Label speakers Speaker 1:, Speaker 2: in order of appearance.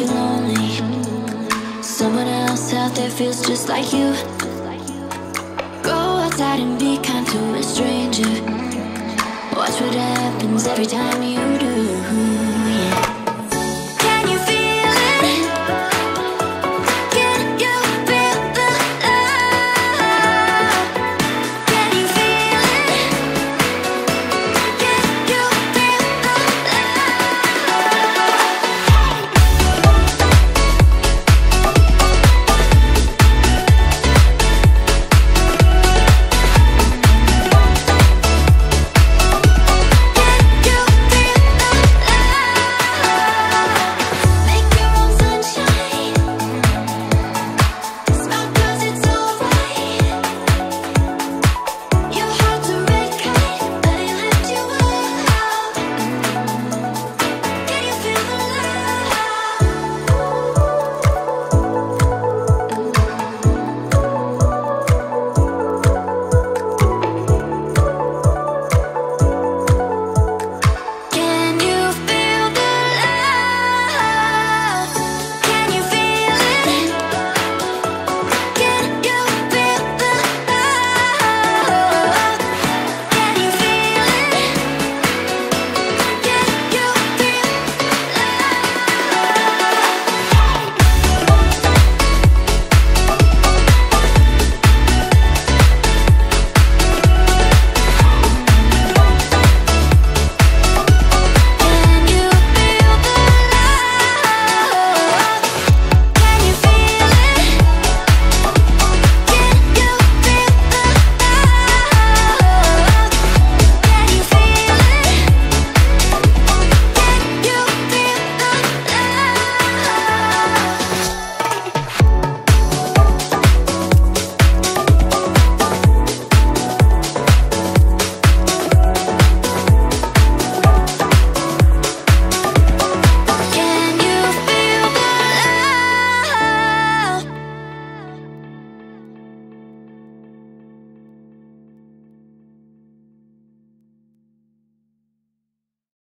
Speaker 1: you lonely. Someone else out there feels just like you. Go outside and be kind to a stranger. Watch what happens every time you